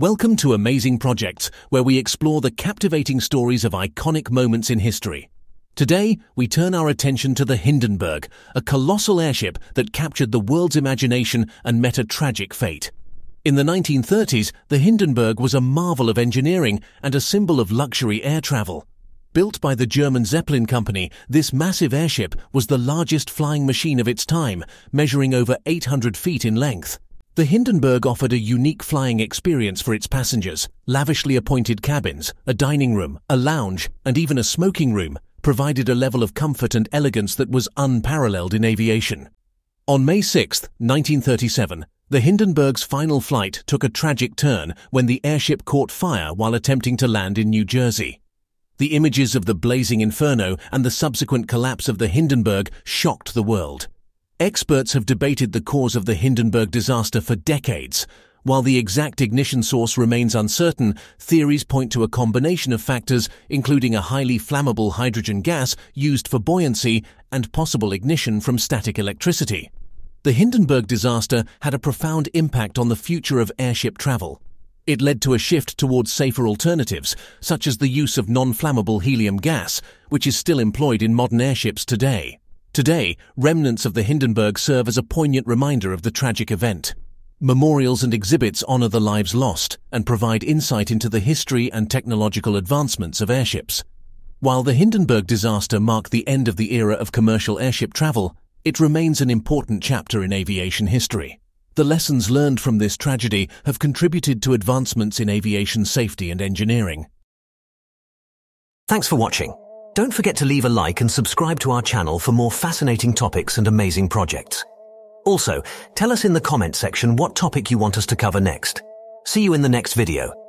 Welcome to Amazing Projects, where we explore the captivating stories of iconic moments in history. Today, we turn our attention to the Hindenburg, a colossal airship that captured the world's imagination and met a tragic fate. In the 1930s, the Hindenburg was a marvel of engineering and a symbol of luxury air travel. Built by the German Zeppelin Company, this massive airship was the largest flying machine of its time, measuring over 800 feet in length. The Hindenburg offered a unique flying experience for its passengers. Lavishly appointed cabins, a dining room, a lounge, and even a smoking room provided a level of comfort and elegance that was unparalleled in aviation. On May 6, 1937, the Hindenburg's final flight took a tragic turn when the airship caught fire while attempting to land in New Jersey. The images of the blazing inferno and the subsequent collapse of the Hindenburg shocked the world. Experts have debated the cause of the Hindenburg disaster for decades. While the exact ignition source remains uncertain, theories point to a combination of factors, including a highly flammable hydrogen gas used for buoyancy and possible ignition from static electricity. The Hindenburg disaster had a profound impact on the future of airship travel. It led to a shift towards safer alternatives, such as the use of non-flammable helium gas, which is still employed in modern airships today. Today, remnants of the Hindenburg serve as a poignant reminder of the tragic event. Memorials and exhibits honor the lives lost and provide insight into the history and technological advancements of airships. While the Hindenburg disaster marked the end of the era of commercial airship travel, it remains an important chapter in aviation history. The lessons learned from this tragedy have contributed to advancements in aviation safety and engineering. Thanks for watching. Don't forget to leave a like and subscribe to our channel for more fascinating topics and amazing projects. Also, tell us in the comment section what topic you want us to cover next. See you in the next video.